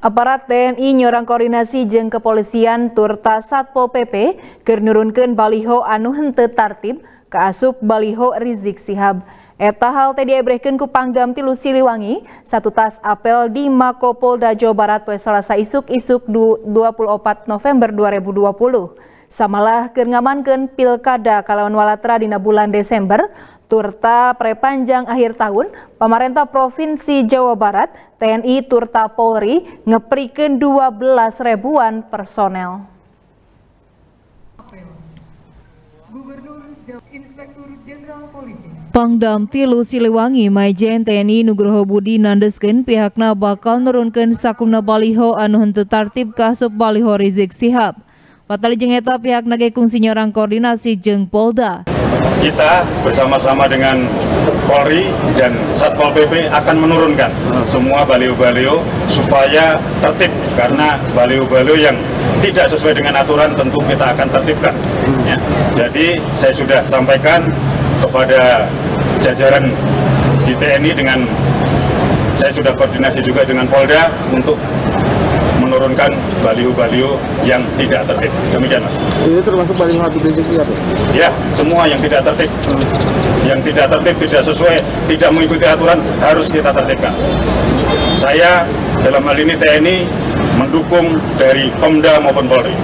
Aparat TNI nyorang koordinasi jeng kepolisian turta Satpol PP keur nurunkeun baliho anu henteu tartib ke asup baliho Rizik Sihab. Eta hal teh diebrehkeun ku Pangdam Tilu Siliwangi satu tas apel di Mako Polda Jawa Barat poe Salasa isuk-isuk 24 November 2020. Samalah keur pilkada kalawan walatra dina bulan Desember turta prepanjang akhir tahun, pemerintah Provinsi Jawa Barat, TNI Turta Polri ngeprikeun 12 ribuan personel. Pangdam Tilu Siliwangi Majen TNI Nugroho Budi nandeskeun pihakna bakal nurunkeun sakuna baliho anu henteu tartib kasup baliho Rizik Sihab. Patali jeung eta pihak nage kungsi nyorang koordinasi jeung Polda kita bersama-sama dengan Polri dan Satpol PP akan menurunkan semua baliho-baliho supaya tertib karena baliho-baliho yang tidak sesuai dengan aturan tentu kita akan tertibkan. Ya. Jadi saya sudah sampaikan kepada jajaran di TNI dengan saya sudah koordinasi juga dengan Polda untuk menurunkan baliho-baliho yang tidak tertib. Demikian Mas. Ini termasuk baliho Habib Rizik Sihab ya? Ya, semua yang tidak tertib. Hmm. Yang tidak tertib, tidak sesuai, tidak mengikuti aturan harus kita tertibkan. Saya dalam hal ini TNI mendukung dari Pemda maupun Polri.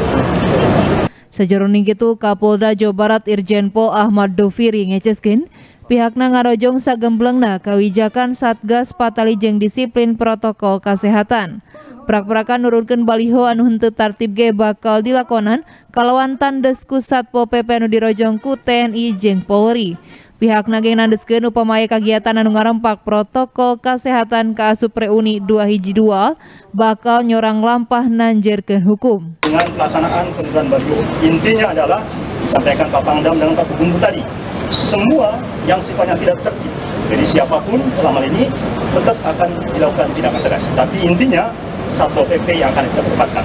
Sejeroning itu Kapolda Jawa Barat Irjen Pol Ahmad Doviri ngeceskin pihakna ngarojong sagemblengna kawijakan Satgas Patali jeng disiplin protokol kesehatan. Prak-prakan nurunkan baliho anu henteu tartib ge bakal dilakonan kalawan tandes ku Satpol PP anu dirojong ku TNI jeung Polri. Pihak nage nandeskeun upamaya kagiatan anu ngarempak protokol kesehatan ke asup reuni 2 hiji 2 bakal nyorang lampah nanjerkeun hukum. Dengan pelaksanaan penurunan baliho, intinya adalah disampaikan Pak Pangdam dengan Pak Gubernur tadi, semua yang sifatnya tidak tertib, jadi siapa pun dalam hal ini tetap akan dilakukan tindakan tegas. Tapi intinya Satpol PP yang akan kita tempatkan.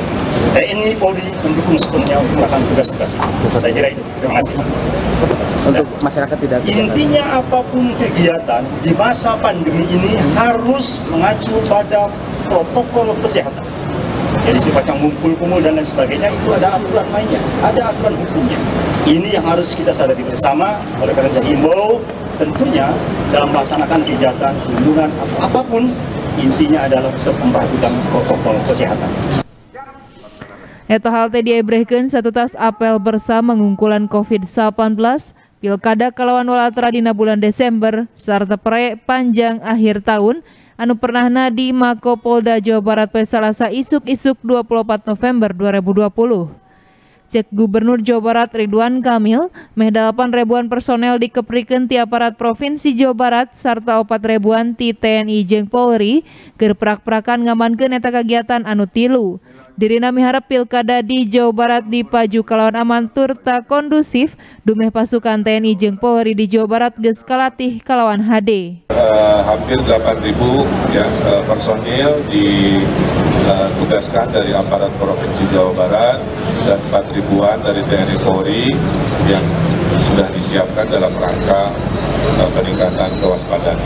TNI Polri mendukung sepenuhnya untuk melakukan tugas-tugas. Saya kira itu. Terima kasih. Untuk masyarakat tidak Intinya apa pun kegiatan di masa pandemi ini harus mengacu pada protokol kesehatan. Jadi sifatnya ngumpul-kumpul dan lain sebagainya itu ada aturan mainnya, ada aturan hukumnya. Ini yang harus kita sadari bersama. Oleh karena saya himbau, tentunya dalam melaksanakan kegiatan kerumunan atau apa pun intinya adalah tetap memperhatikan protokol kesehatan. Eta hal teh diebrehkeun satu tas apel bersama ngungkulan COVID-19 Pilkada Kalawan Walatra dina bulan Desember serta proyek panjang akhir tahun anu pernahna di Mako Polda Jawa Barat pada Salasa isuk-isuk 24 November 2020. Cek Gubernur Jawa Barat Ridwan Kamil, meh 8 ribuan personel dikeprikeun ti aparat Provinsi Jawa Barat serta opat ribuan ti TNI jeung Polri keur prak-prakan ngamankeun eta kagiatan anu tilu. Dirina miharap pilkada di Jawa Barat dipaju kalawan aman turta kondusif dumeh pasukan TNI jeung Polri di Jawa Barat geus kalatih kalawan HD. Uh, eh, hampir 8.000 ya uh, personil ditugaskan uh, dari aparat Provinsi Jawa Barat dan 4 ribuan dari TNI Polri yang sudah disiapkan dalam rangka uh, peningkatan kewaspadaan.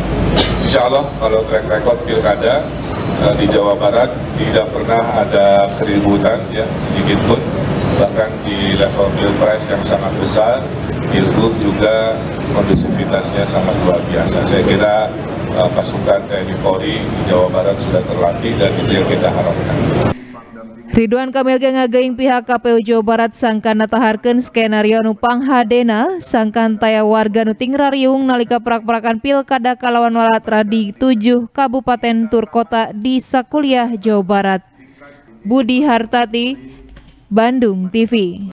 Insya Allah kalau track record pilkada uh, di Jawa Barat tidak pernah ada keributan ya sedikit pun bahkan di level pilpres yang sangat besar pilgub juga kondusivitasnya sangat luar biasa. Saya kira uh, pasukan TNI Polri di Jawa Barat sudah terlatih dan itu yang kita harapkan. Ridwan Kamil ngagaing pihak KPU Jawa Barat sangkan nataharkeun skenario nupang hadena sangkan taya warga nuting rariung nalika perak-perakan pilkada kalawan walatra di tujuh kabupaten Turkota di Sakuliah Jawa Barat. Budi Hartati, Bandung TV.